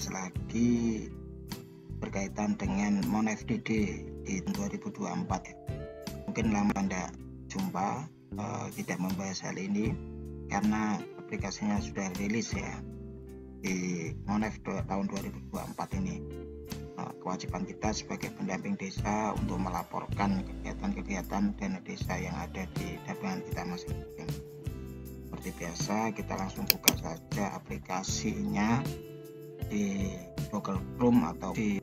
membahas lagi berkaitan dengan Mon FDD di 2024 ya. Mungkin lama Anda jumpa uh, tidak membahas hal ini karena aplikasinya sudah rilis ya di Monef tahun 2024 ini. Uh, kewajiban kita sebagai pendamping desa untuk melaporkan kegiatan-kegiatan dana desa yang ada di tabungan kita masing-masing. Seperti biasa kita langsung buka saja aplikasinya di Google Chrome atau di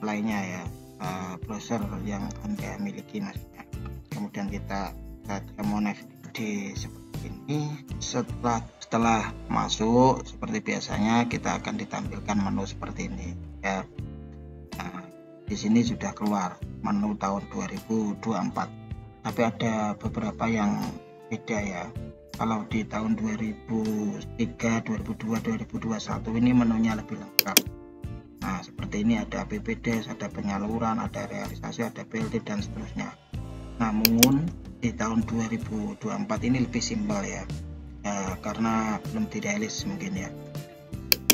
lainnya ya uh, browser yang anda miliki maksudnya. Kemudian kita saja monef di seperti ini. Setelah setelah masuk seperti biasanya kita akan ditampilkan menu seperti ini ya. Nah di sini sudah keluar menu tahun 2024 tapi ada beberapa yang beda ya kalau di tahun 2003 2002 2021 ini menunya lebih lengkap Nah, seperti ini ada BPDes, ada penyaluran, ada realisasi, ada PLT dan seterusnya. Namun di tahun 2024 ini lebih simpel ya. ya karena belum dirilis mungkin ya.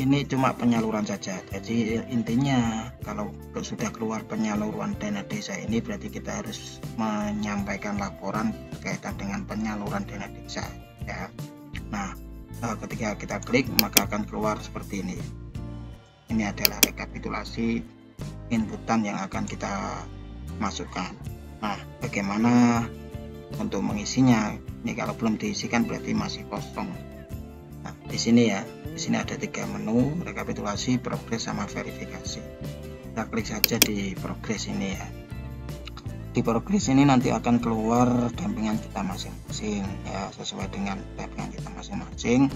Ini cuma penyaluran saja. Jadi intinya kalau sudah keluar penyaluran dana desa ini berarti kita harus menyampaikan laporan berkaitan dengan penyaluran dana desa. Eh, ketika kita klik maka akan keluar seperti ini. Ini adalah rekapitulasi inputan yang akan kita masukkan. Nah bagaimana untuk mengisinya? Ini kalau belum diisikan berarti masih kosong. Nah di sini ya di sini ada tiga menu rekapitulasi progres sama verifikasi. Kita klik saja di progres ini ya di progres ini nanti akan keluar dampingan kita masing-masing ya sesuai dengan dampingan kita masing-masing.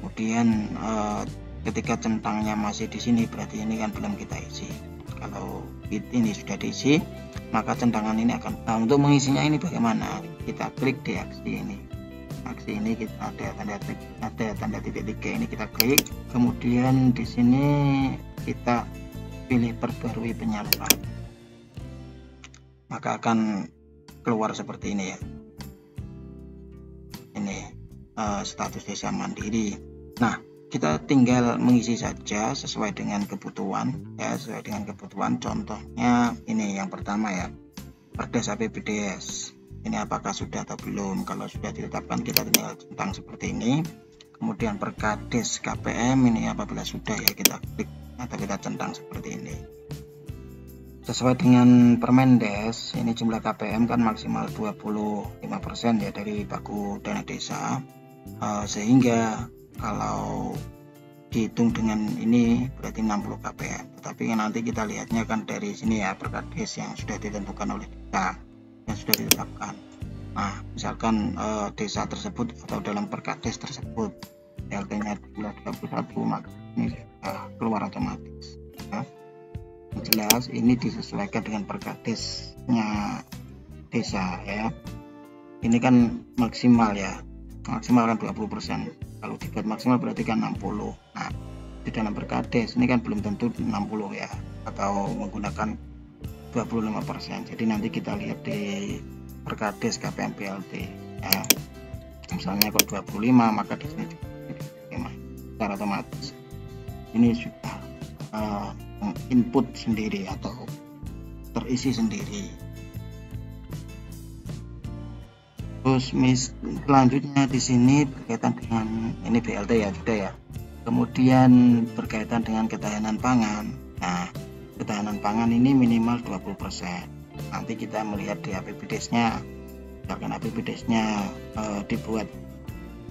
Kemudian eh, ketika centangnya masih di sini berarti ini kan belum kita isi. Kalau ini sudah diisi maka centangan ini akan nah, untuk mengisinya ini bagaimana? Kita klik di aksi ini. Aksi ini kita ada tanda ada tanda titik tiga ini kita klik. Kemudian di sini kita pilih perbarui penyaluran maka akan keluar seperti ini ya. Ini uh, status desa mandiri. Nah kita tinggal mengisi saja sesuai dengan kebutuhan ya sesuai dengan kebutuhan. Contohnya ini yang pertama ya perdes APBDes ini apakah sudah atau belum? Kalau sudah ditetapkan kita tinggal centang seperti ini. Kemudian perkades KPM ini apabila sudah ya kita klik atau kita centang seperti ini sesuai dengan Permendes ini jumlah KPM kan maksimal 25% ya dari baku dana desa. Uh, sehingga kalau dihitung dengan ini berarti 60 KPM tetapi nanti kita lihatnya kan dari sini ya perkades yang sudah ditentukan oleh kita yang sudah ditetapkan. Nah misalkan eh, desa tersebut atau dalam perkades tersebut LT nya 21 maka ini sudah keluar otomatis ya. Jelas ini disesuaikan dengan perkadesnya desa ya. Ini kan maksimal ya. Maksimal kan 20% kalau dibuat maksimal berarti kan 60 nah di dalam perkades ini kan belum tentu 60 ya. Atau menggunakan 25% jadi nanti kita lihat di perkades KPM PLT ya. Misalnya kalau 25 maka di sini secara otomatis. Ini uh, input sendiri atau terisi sendiri. Terus mis selanjutnya di sini berkaitan dengan ini BLT ya sudah ya. Kemudian berkaitan dengan ketahanan pangan. Nah ketahanan pangan ini minimal 20% nanti kita melihat di APBDes nya misalkan APBDes nya e, dibuat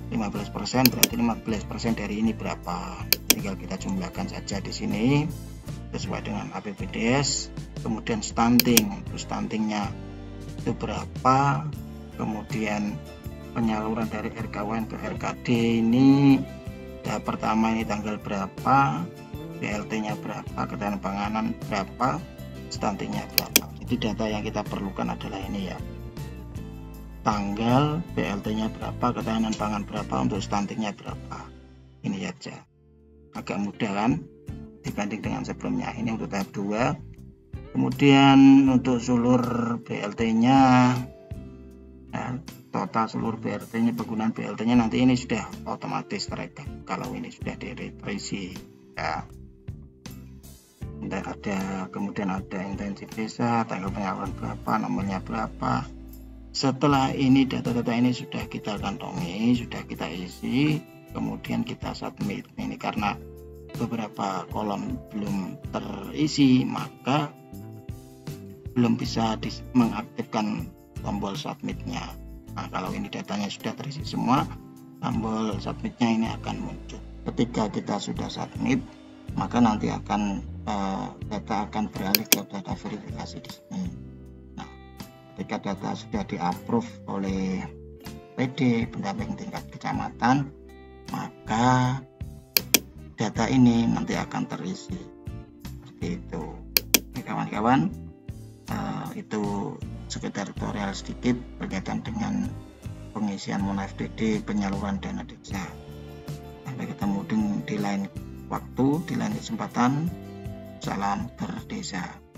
15% berarti 15% dari ini berapa tinggal kita jumlahkan saja di sini sesuai dengan APBDes kemudian stunting stuntingnya itu berapa? Kemudian penyaluran dari RKWN ke RKD ini tahap pertama ini tanggal berapa? BLT nya berapa? Ketahanan panganan berapa? Stuntingnya berapa? Jadi data yang kita perlukan adalah ini ya. Tanggal BLT nya berapa? Ketahanan pangan berapa? Untuk stuntingnya berapa? Ini aja agak mudah kan dibanding dengan sebelumnya. Ini untuk tahap 2 kemudian untuk seluruh BLT nya ya, total seluruh BLT-nya penggunaan BLT-nya nanti ini sudah otomatis terekam kalau ini sudah direvisi ya. Ada kemudian ada intensif desa tanggal penyaluran berapa nomornya berapa. Setelah ini data-data ini sudah kita kantongi sudah kita isi kemudian kita submit. Ini karena beberapa kolom belum terisi maka belum bisa mengaktifkan tombol submitnya. Nah kalau ini datanya sudah terisi semua tombol submitnya ini akan muncul. Ketika kita sudah submit maka nanti akan uh, data akan beralih ke data verifikasi di sini. Nah ketika data sudah di approve oleh PD pendamping tingkat kecamatan maka data ini nanti akan terisi. Seperti itu. Kawan-kawan uh, itu sekedar tutorial sedikit berkaitan dengan pengisian Mona FDD penyaluran dana desa. Sampai ketemu di lain waktu di lain kesempatan. Salam berdesa